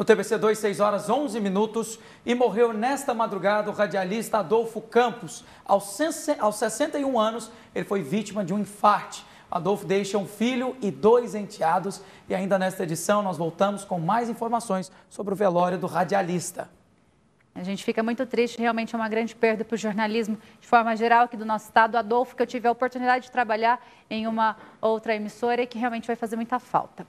No TBC 2, 6 horas 11 minutos e morreu nesta madrugada o radialista Adolfo Campos. Aos 61 anos, ele foi vítima de um infarte. Adolfo deixa um filho e dois enteados. E ainda nesta edição, nós voltamos com mais informações sobre o velório do radialista. A gente fica muito triste, realmente é uma grande perda para o jornalismo de forma geral aqui do nosso estado. Adolfo, que eu tive a oportunidade de trabalhar em uma outra emissora e que realmente vai fazer muita falta.